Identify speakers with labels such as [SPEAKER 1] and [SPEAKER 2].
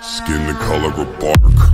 [SPEAKER 1] Skin the color of bark.